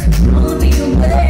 Hadley Street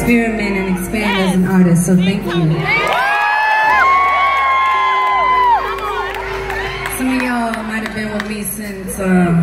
experiment and expand as an artist, so thank you. Some of y'all might have been with me since um,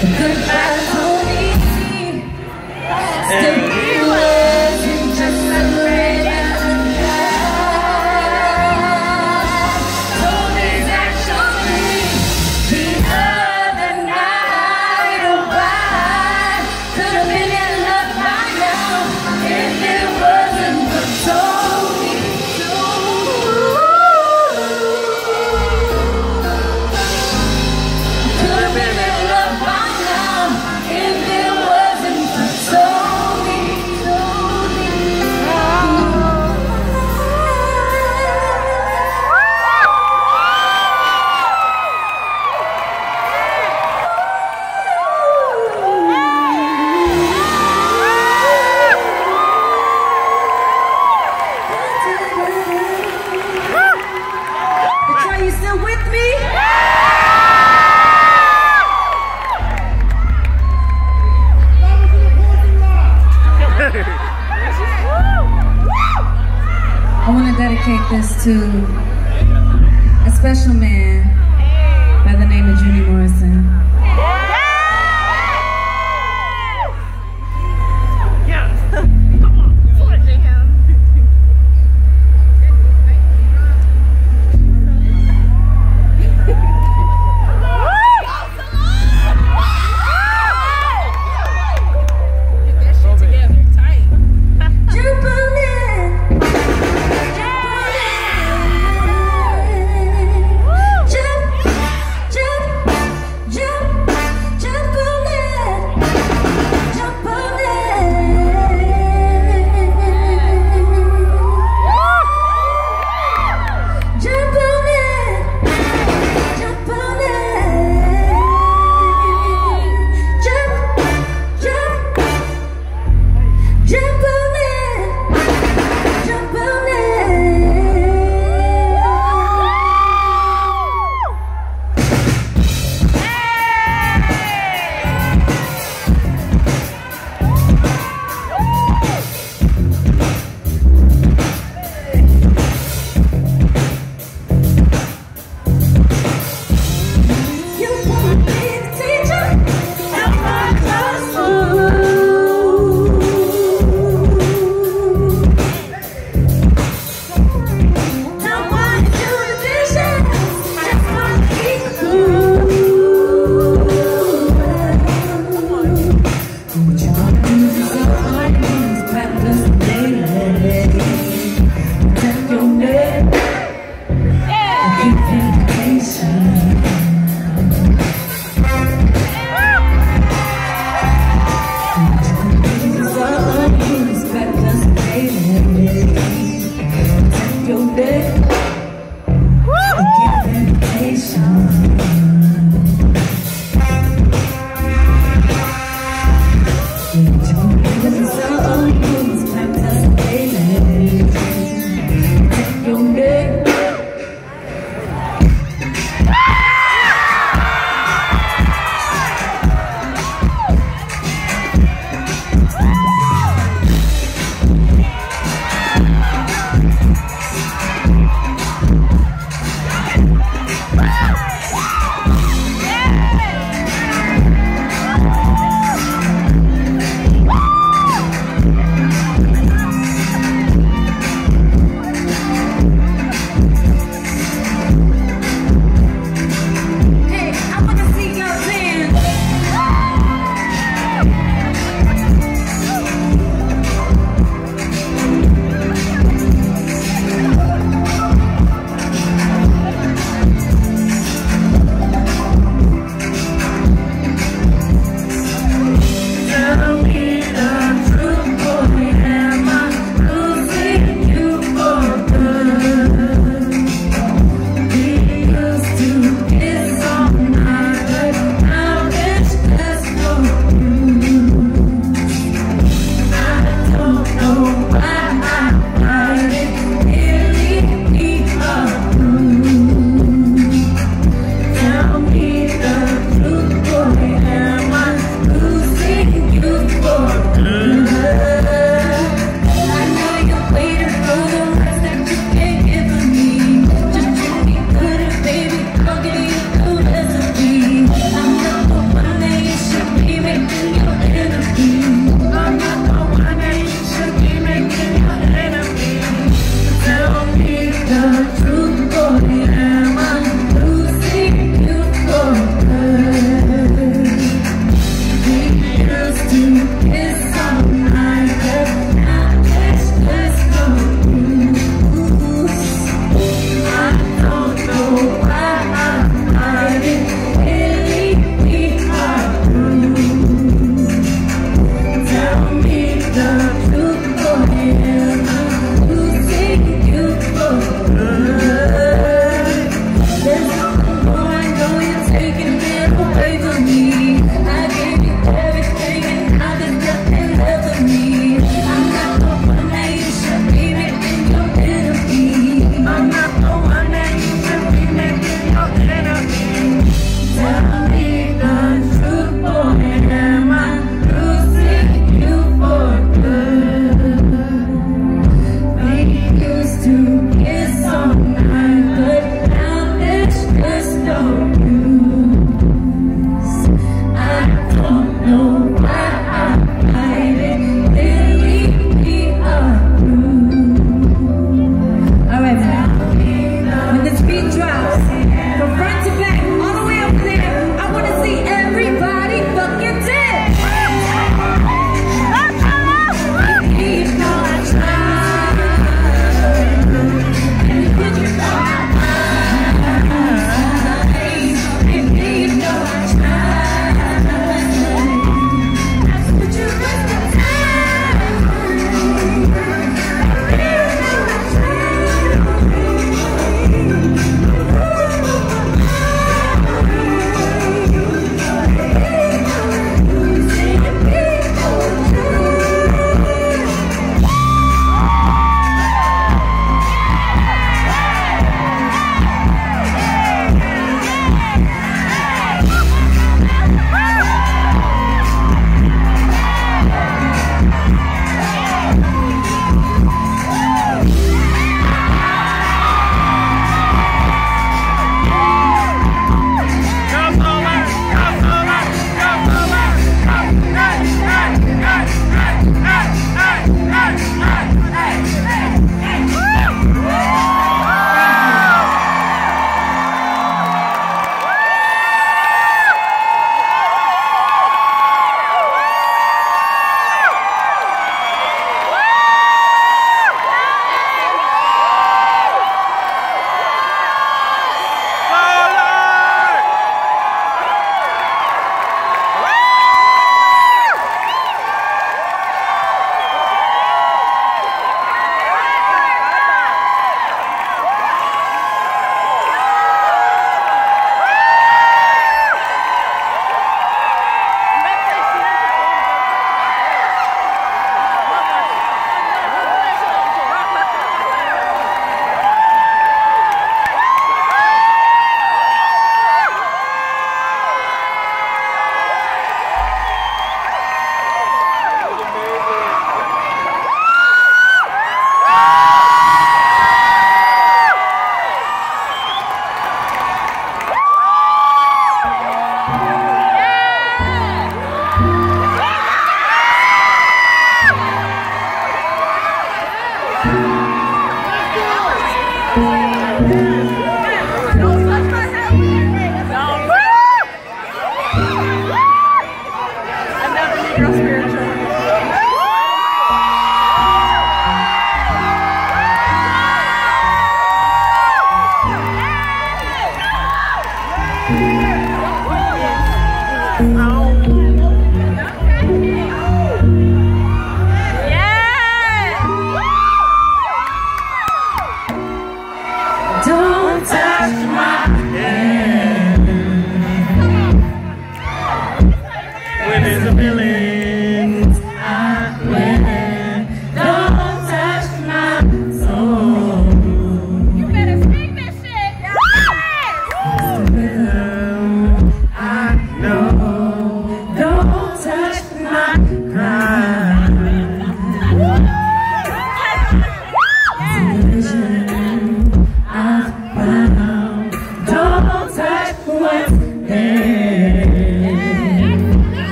Goodbye. Cause it's so old